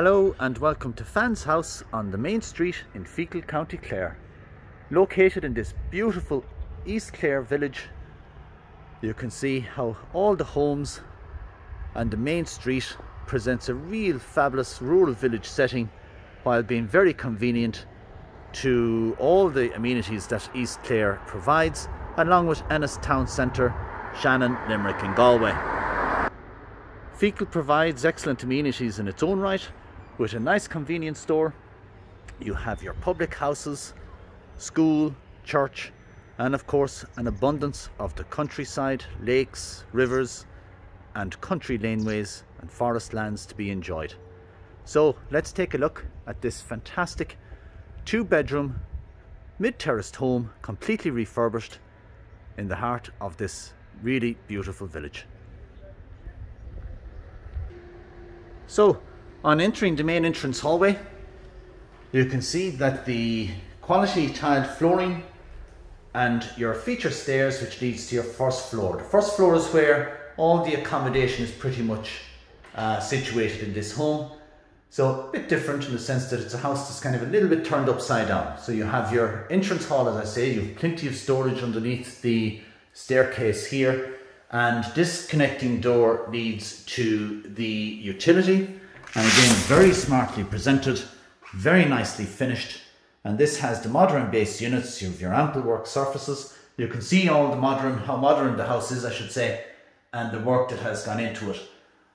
Hello and welcome to Fan's House on the main street in Feakle, County Clare. Located in this beautiful East Clare village, you can see how all the homes and the main street presents a real fabulous rural village setting while being very convenient to all the amenities that East Clare provides along with Ennis Town Centre, Shannon, Limerick and Galway. Feakle provides excellent amenities in its own right with a nice convenience store. You have your public houses, school, church, and of course an abundance of the countryside, lakes, rivers, and country laneways and forest lands to be enjoyed. So let's take a look at this fantastic two bedroom mid-terraced home completely refurbished in the heart of this really beautiful village. So on entering the main entrance hallway, you can see that the quality tiled flooring and your feature stairs which leads to your first floor. The first floor is where all the accommodation is pretty much uh, situated in this home. So a bit different in the sense that it's a house that's kind of a little bit turned upside down. So you have your entrance hall, as I say, you have plenty of storage underneath the staircase here. And this connecting door leads to the utility and again, very smartly presented, very nicely finished. And this has the modern base units, you have your ample work surfaces. You can see all the modern, how modern the house is, I should say, and the work that has gone into it.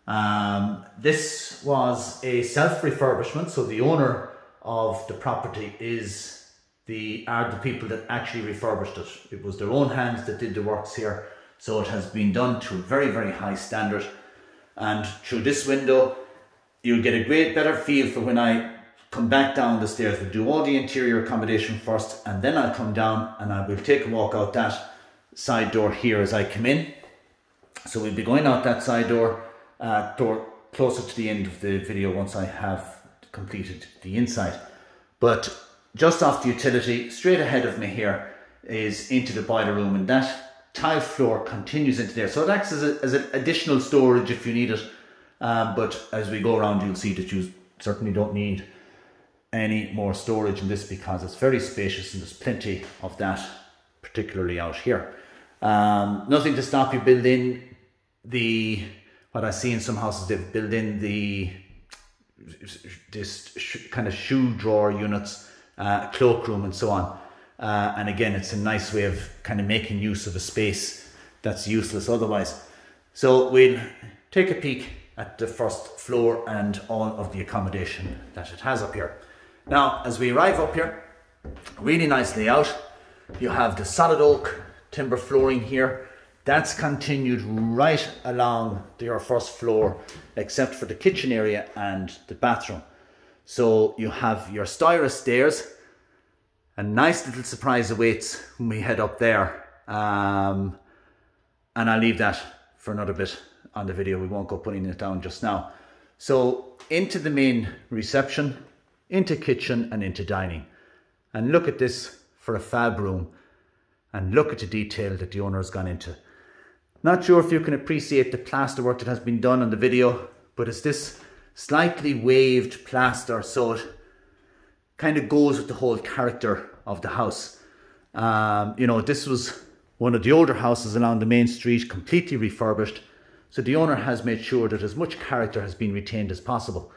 Um, this was a self-refurbishment, so the owner of the property is the are the people that actually refurbished it. It was their own hands that did the works here, so it has been done to a very, very high standard. And through this window, you'll get a great better feel for when I come back down the stairs. We'll do all the interior accommodation first and then I'll come down and I will take a walk out that side door here as I come in. So we'll be going out that side door, uh, door closer to the end of the video once I have completed the inside. But just off the utility, straight ahead of me here is into the boiler room and that tile floor continues into there. So it acts as, as an additional storage if you need it um, but as we go around, you'll see that you certainly don't need any more storage in this because it's very spacious and there's plenty of that, particularly out here. Um, nothing to stop you building the, what I see in some houses, they've built in the, this kind of shoe drawer units, uh, cloakroom and so on. Uh, and again, it's a nice way of kind of making use of a space that's useless otherwise. So we'll take a peek at the first floor and all of the accommodation that it has up here. Now, as we arrive up here, really nice layout. You have the solid oak timber flooring here. That's continued right along your first floor, except for the kitchen area and the bathroom. So you have your Stira stairs. A nice little surprise awaits when we head up there. Um, and I'll leave that for another bit on the video. We won't go putting it down just now. So into the main reception, into kitchen and into dining. And look at this for a fab room and look at the detail that the owner has gone into. Not sure if you can appreciate the plaster work that has been done on the video, but it's this slightly waved plaster so it kind of goes with the whole character of the house. Um, you know, this was one of the older houses along the main street, completely refurbished. So the owner has made sure that as much character has been retained as possible.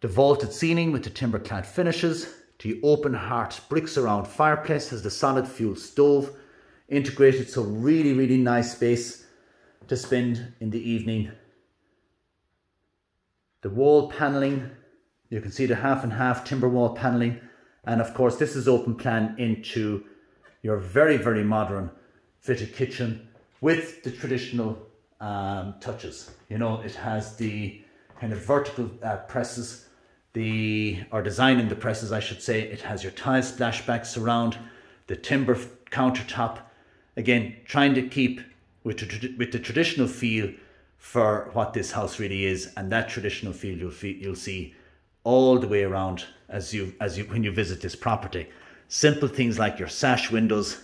The vaulted ceiling with the timber clad finishes, the open hearth bricks around fireplace has the solid fuel stove integrated so really really nice space to spend in the evening. The wall panelling, you can see the half and half timber wall panelling and of course this is open plan into your very very modern fitted kitchen with the traditional um, touches. You know, it has the kind of vertical uh, presses, the or design in the presses, I should say. It has your tile splashbacks around the timber countertop. Again, trying to keep with the, with the traditional feel for what this house really is, and that traditional feel you'll feel, you'll see all the way around as you as you when you visit this property. Simple things like your sash windows,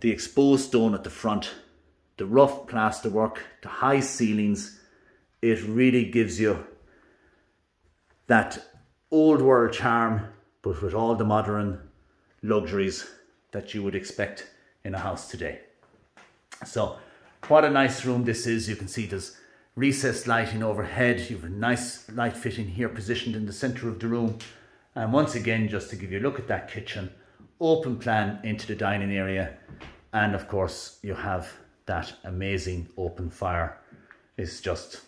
the exposed stone at the front, the rough plasterwork, the high ceilings, it really gives you that old world charm, but with all the modern luxuries that you would expect in a house today. So what a nice room this is. You can see there's recessed lighting overhead. You have a nice light fitting here positioned in the center of the room. And once again, just to give you a look at that kitchen, open plan into the dining area. And of course, you have that amazing open fire. It's just,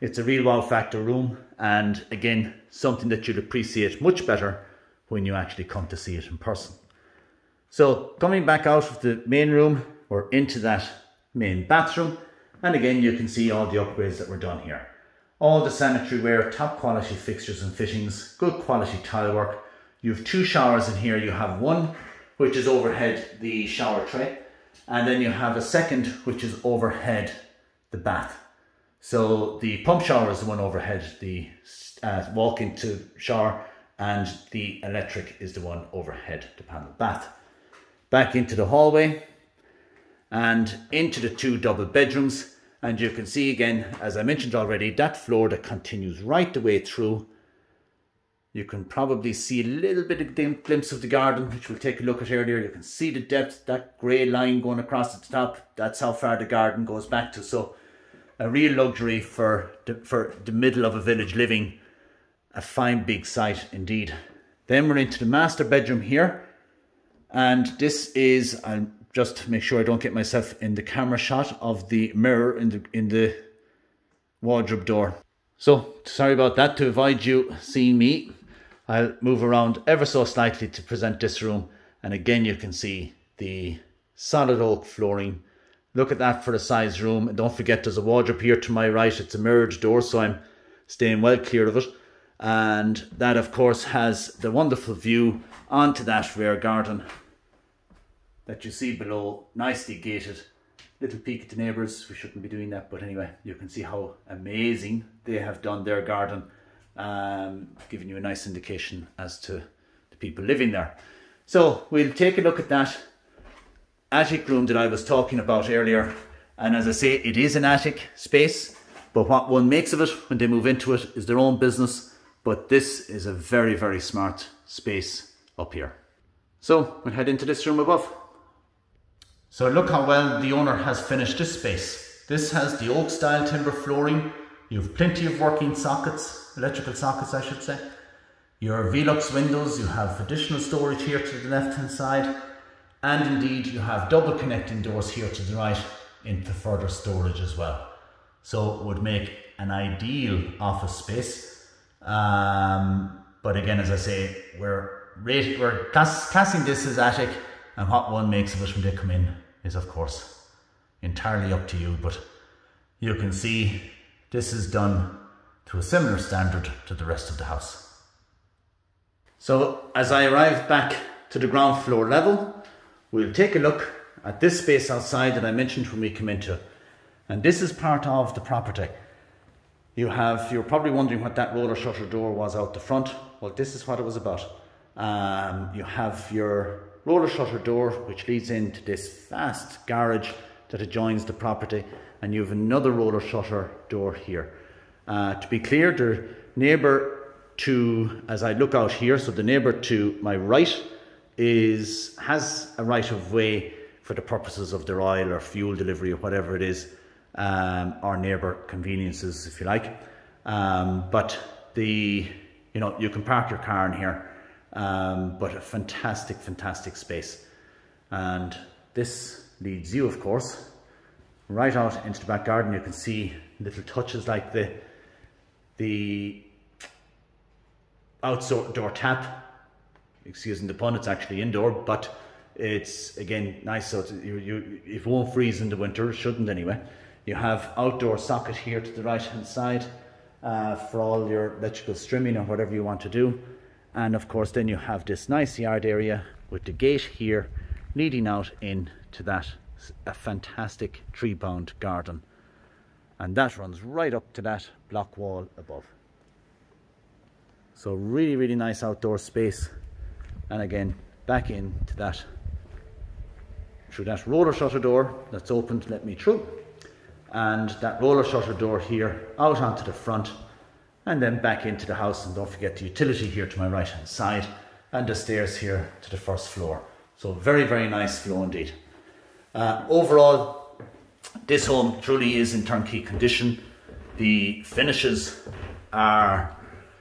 it's a real wow factor room. And again, something that you'll appreciate much better when you actually come to see it in person. So coming back out of the main room, we're into that main bathroom. And again, you can see all the upgrades that were done here. All the sanitary ware, top quality fixtures and fittings, good quality tile work. You have two showers in here. You have one which is overhead the shower tray. And then you have a second which is overhead the bath. So the pump shower is the one overhead, the uh, walk into shower, and the electric is the one overhead the panel bath. Back into the hallway, and into the two double bedrooms. And you can see again, as I mentioned already, that floor that continues right the way through. You can probably see a little bit of glimpse of the garden, which we'll take a look at earlier. You can see the depth, that grey line going across at the top. That's how far the garden goes back to. So a real luxury for the, for the middle of a village living. A fine big site indeed. Then we're into the master bedroom here. And this is, I'll just make sure I don't get myself in the camera shot of the mirror in the in the wardrobe door. So sorry about that. To avoid you seeing me, I'll move around ever so slightly to present this room. And again, you can see the solid oak flooring. Look at that for a size room. And don't forget there's a wardrobe here to my right. It's a mirrored door, so I'm staying well clear of it. And that, of course, has the wonderful view onto that rear garden that you see below, nicely gated. Little peek at the neighbours, we shouldn't be doing that, but anyway, you can see how amazing they have done their garden, um, giving you a nice indication as to the people living there. So we'll take a look at that attic room that I was talking about earlier. And as I say, it is an attic space, but what one makes of it when they move into it is their own business. But this is a very, very smart space up here. So we'll head into this room above. So look how well the owner has finished this space. This has the oak style timber flooring. You have plenty of working sockets, electrical sockets I should say. Your Velux windows, you have additional storage here to the left hand side. And indeed you have double connecting doors here to the right into further storage as well. So it would make an ideal office space. Um, but again, as I say, we're, rate, we're class, classing this as attic and what one makes of it when they come in is of course entirely up to you, but you can see this is done to a similar standard to the rest of the house. So as I arrive back to the ground floor level, we'll take a look at this space outside that I mentioned when we come into. And this is part of the property. You have, you're probably wondering what that roller shutter door was out the front. Well, this is what it was about. Um, you have your roller shutter door which leads into this vast garage that adjoins the property and you have another roller shutter door here. Uh, to be clear, the neighbour to, as I look out here, so the neighbour to my right is has a right of way for the purposes of their oil or fuel delivery or whatever it is, um, or neighbour conveniences if you like. Um, but the, you know, you can park your car in here um, but a fantastic, fantastic space. And this leads you, of course, right out into the back garden. You can see little touches like the the outdoor tap. Excusing the pun, it's actually indoor, but it's again nice. So you, you, it won't freeze in the winter, it shouldn't anyway. You have outdoor socket here to the right hand side uh, for all your electrical streaming or whatever you want to do and of course then you have this nice yard area with the gate here leading out into that a fantastic tree bound garden and that runs right up to that block wall above so really really nice outdoor space and again back into that through that roller shutter door that's open to let me through and that roller shutter door here out onto the front and then back into the house. And don't forget the utility here to my right hand side and the stairs here to the first floor. So very, very nice flow indeed. Uh, overall, this home truly is in turnkey condition. The finishes are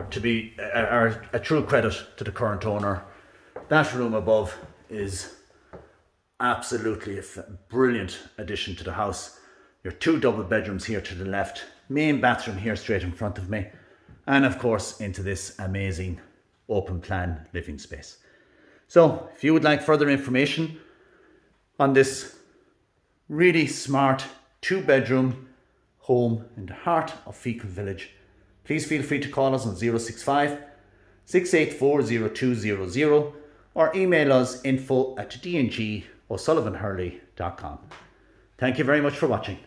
to be are a true credit to the current owner. That room above is absolutely a brilliant addition to the house. Your two double bedrooms here to the left, main bathroom here straight in front of me, and of course into this amazing open plan living space. So if you would like further information on this really smart two bedroom home in the heart of Feakle Village, please feel free to call us on 065 684 0200 or email us info at dngosullivanhurley.com. Thank you very much for watching.